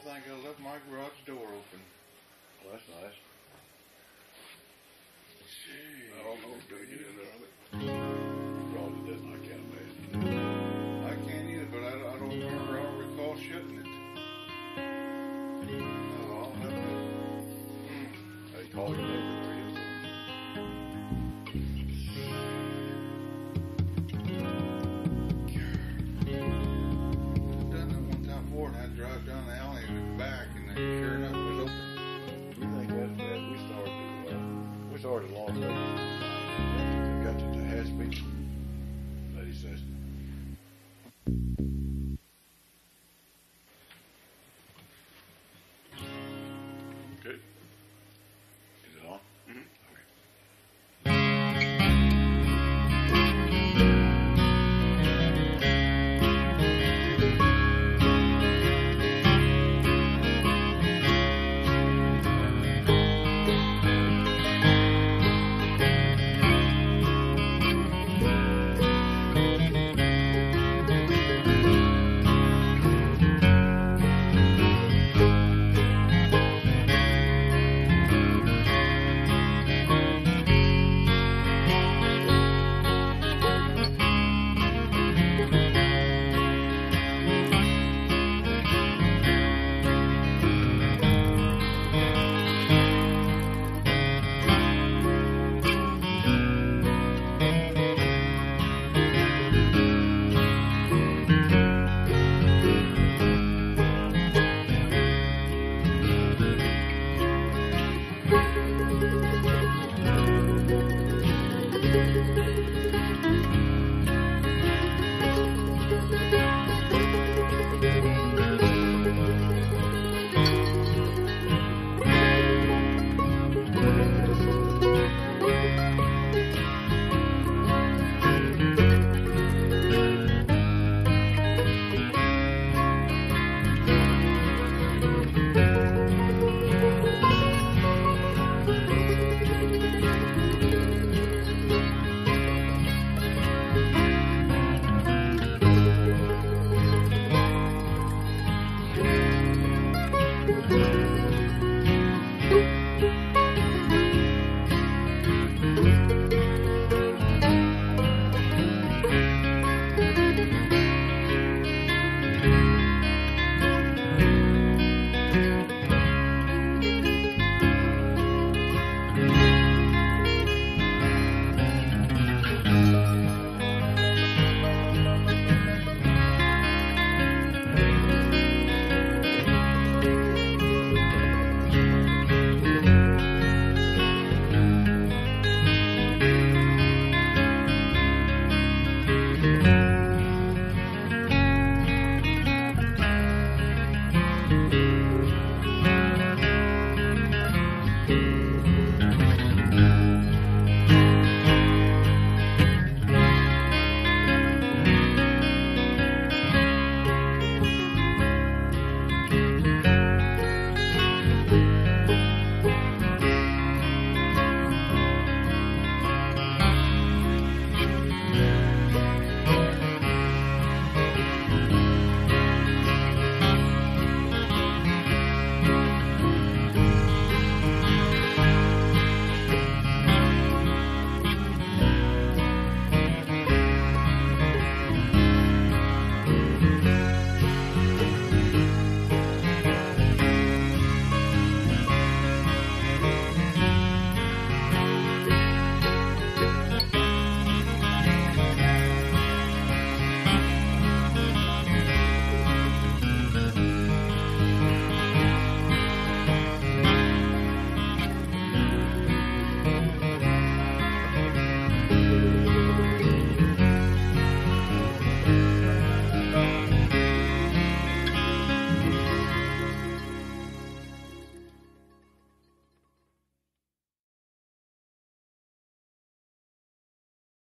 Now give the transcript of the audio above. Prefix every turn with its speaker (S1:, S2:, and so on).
S1: I think I left my garage door open.
S2: Well, that's nice.
S1: Gee.
S2: started a long time. Got to Tehachapi. Lady says, Thank you.